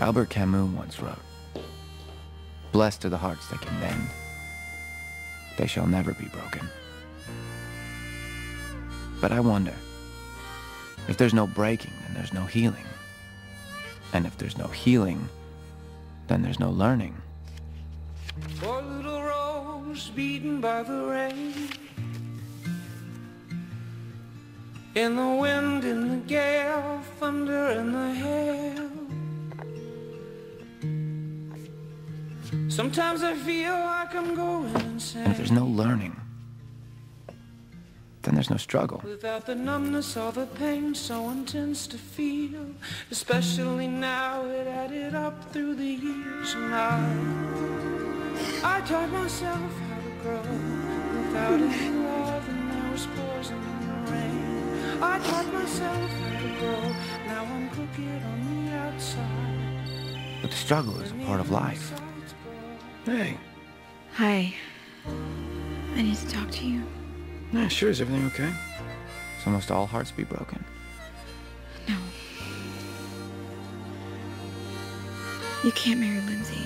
Albert Camus once wrote, Blessed are the hearts that can bend. They shall never be broken. But I wonder, if there's no breaking, then there's no healing. And if there's no healing, then there's no learning. Poor little rose beaten by the rain In the wind, in the gale, thunder the Sometimes I feel like I'm going insane. And if there's no learning, then there's no struggle. Without the numbness or the pain so intense to feel Especially now it added up through the years. And I, I taught myself how to grow Without any love and there was poison in the rain. I taught myself how to grow. Now I'm crooked on the outside. But the struggle is a part of life. Hey. Hi. I need to talk to you. Yeah, sure. Is everything okay? It's almost all hearts be broken? No. You can't marry Lindsey.